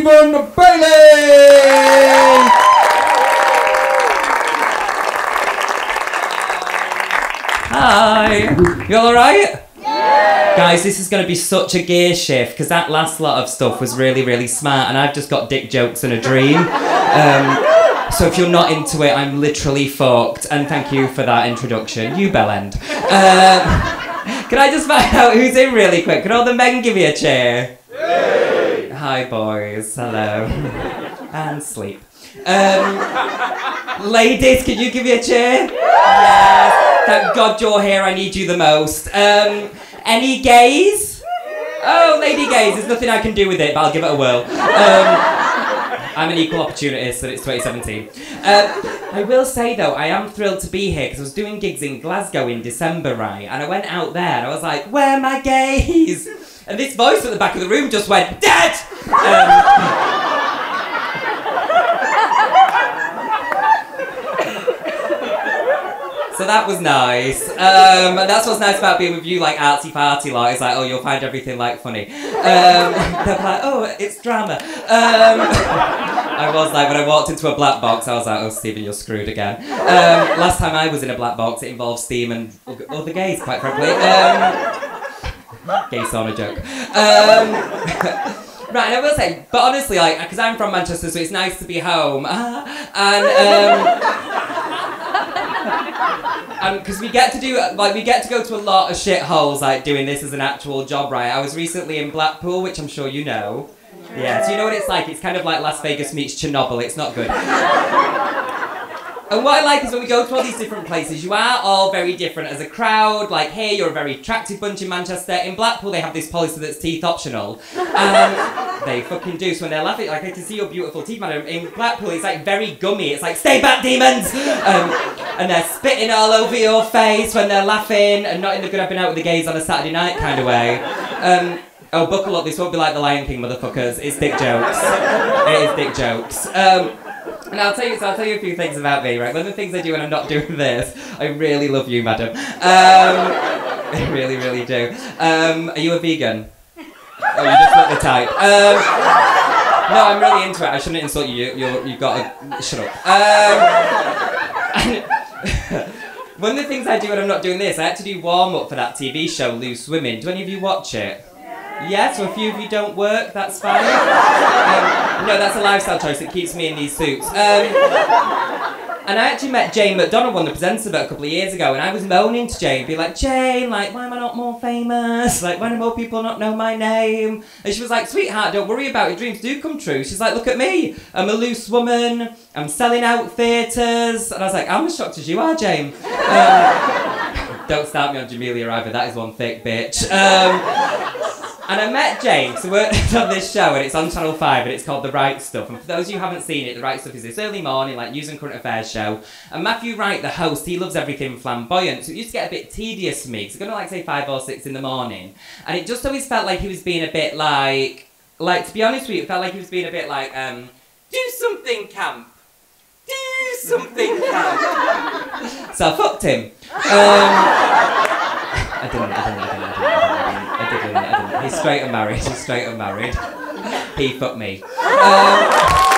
Stephen Bailey! Hi! You alright? Guys, this is going to be such a gear shift because that last lot of stuff was really, really smart, and I've just got dick jokes and a dream. Um, so if you're not into it, I'm literally fucked. And thank you for that introduction. You bellend. Uh, can I just find out who's in really quick? Can all the men give me a cheer? Hi, boys. Hello. and sleep. Um, ladies, can you give me a cheer? Yes. Thank God you're here. I need you the most. Um, any gays? Oh, lady gays. There's nothing I can do with it, but I'll give it a whirl. Um, I'm an equal opportunist, and it's 2017. Uh, I will say though, I am thrilled to be here because I was doing gigs in Glasgow in December, right? And I went out there and I was like, "Where are my gays?" And this voice at the back of the room just went, "Dead." Um, So that was nice. Um, and that's what's nice about being with you, like artsy farty like. It's like, oh, you'll find everything like funny. Um, they're like, oh, it's drama. Um, I was like, when I walked into a black box, I was like, oh, Stephen, you're screwed again. Um, last time I was in a black box, it involved steam and other gays, quite frankly. Um, gay sauna joke. Um, Right, I will say, but honestly, like, because I'm from Manchester, so it's nice to be home. and um, because we get to do like we get to go to a lot of shitholes like doing this as an actual job right? I was recently in blackpool which i'm sure you know. Yeah so you know what it's like? It's kind of like las vegas meets chernobyl. It's not good and what I like is when we go to all these different places, you are all very different as a crowd. Like, hey, you're a very attractive bunch in Manchester. In Blackpool, they have this policy that's teeth optional. Um, they fucking do. So when they're laughing, like, I can see your beautiful teeth, madam. In Blackpool, it's like very gummy. It's like, stay back, demons! Um, and they're spitting all over your face when they're laughing, and not in the good I've been out with the gays on a Saturday night kind of way. Um, oh, buckle up, this won't be like the Lion King, motherfuckers. It's dick jokes. it is dick jokes. And I'll tell you, so I'll tell you a few things about me, right? One of the things I do when I'm not doing this, I really love you, madam. Um, I really, really do. Um, are you a vegan? Oh, you just look the type. Um, no, I'm really into it. I shouldn't insult you. you you're, you've got to shut up. Um, one of the things I do when I'm not doing this, I had to do warm up for that TV show, Loose Women. Do any of you watch it? Yeah, so a few of you don't work, that's fine. Um, no, that's a lifestyle choice. It keeps me in these suits. Um, and I actually met Jane McDonald, one of the presenters, about a couple of years ago, and I was moaning to Jane, be like, Jane, like, why am I not more famous? Like, why do more people not know my name? And she was like, sweetheart, don't worry about your dreams do come true. She's like, look at me. I'm a loose woman. I'm selling out theatres. And I was like, I'm as shocked as you are, Jane. Um, don't start me on Jamelia either. That is one thick bitch. And I met James, who we're on this show, and it's on Channel 5, and it's called The Wright Stuff. And for those of you who haven't seen it, The Wright Stuff is this early morning, like, news and current affairs show. And Matthew Wright, the host, he loves everything flamboyant, so it used to get a bit tedious for me, because I'm going to, like, say 5 or 6 in the morning. And it just always felt like he was being a bit like, like, to be honest with you, it felt like he was being a bit like, um, do something, camp. Do something, camp. so I fucked him. Um, I didn't, I didn't, straight and married, he's straight and married. He fucked me. Um,